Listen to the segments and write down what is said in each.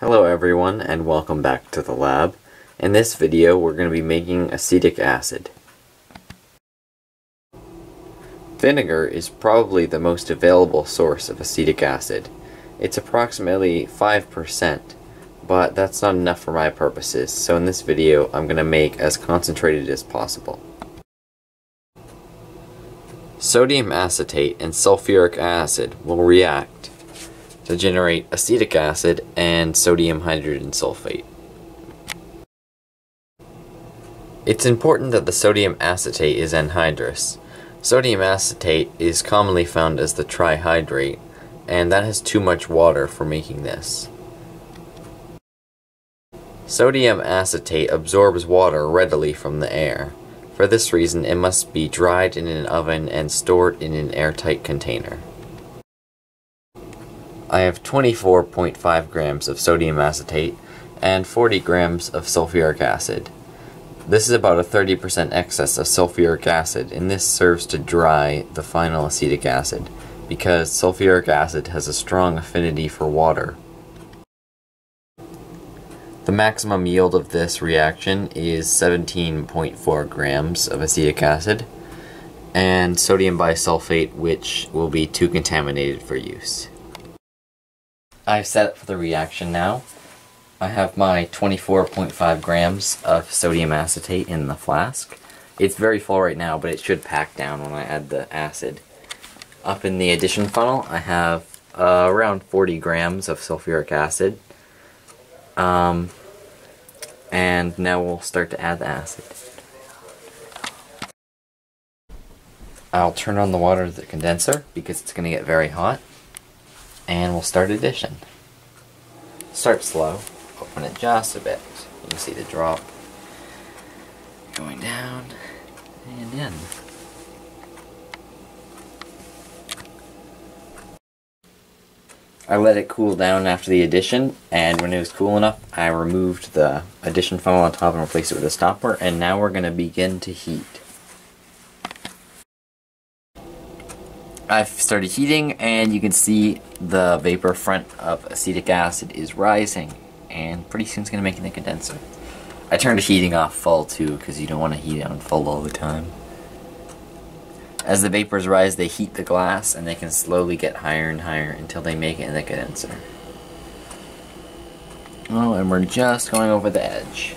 Hello everyone and welcome back to the lab. In this video we're going to be making acetic acid. Vinegar is probably the most available source of acetic acid. It's approximately 5%, but that's not enough for my purposes, so in this video I'm going to make as concentrated as possible. Sodium acetate and sulfuric acid will react to generate acetic acid and sodium hydrogen sulfate. It's important that the sodium acetate is anhydrous. Sodium acetate is commonly found as the trihydrate, and that has too much water for making this. Sodium acetate absorbs water readily from the air. For this reason, it must be dried in an oven and stored in an airtight container. I have 24.5 grams of sodium acetate and 40 grams of sulfuric acid. This is about a 30% excess of sulfuric acid, and this serves to dry the final acetic acid, because sulfuric acid has a strong affinity for water. The maximum yield of this reaction is 17.4 grams of acetic acid, and sodium bisulfate, which will be too contaminated for use. I've set up for the reaction now. I have my 24.5 grams of sodium acetate in the flask. It's very full right now, but it should pack down when I add the acid. Up in the addition funnel, I have uh, around 40 grams of sulfuric acid. Um, and now we'll start to add the acid. I'll turn on the water to the condenser because it's going to get very hot and we'll start addition. Start slow, open it just a bit. You can see the drop going down and in. I let it cool down after the addition, and when it was cool enough, I removed the addition funnel on top and replaced it with a stopper, and now we're going to begin to heat. I've started heating and you can see the vapor front of acetic acid is rising and pretty soon it's going to make it in the condenser. I turned the heating off full too because you don't want to heat it on full all the time. As the vapors rise they heat the glass and they can slowly get higher and higher until they make it in the condenser. Oh and we're just going over the edge.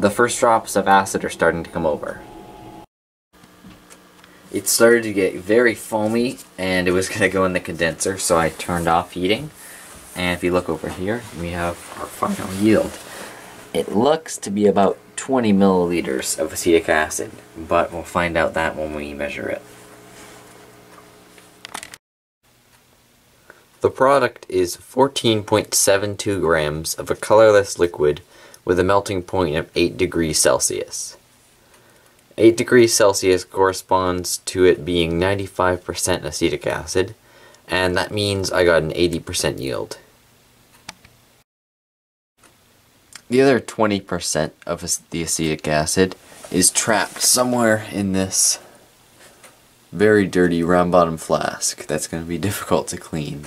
The first drops of acid are starting to come over. It started to get very foamy and it was going to go in the condenser so I turned off heating. And if you look over here, we have our final yield. It looks to be about 20 milliliters of acetic acid, but we'll find out that when we measure it. The product is 14.72 grams of a colorless liquid with a melting point of 8 degrees Celsius. 8 degrees Celsius corresponds to it being 95% acetic acid, and that means I got an 80% yield. The other 20% of the acetic acid is trapped somewhere in this very dirty round bottom flask that's going to be difficult to clean.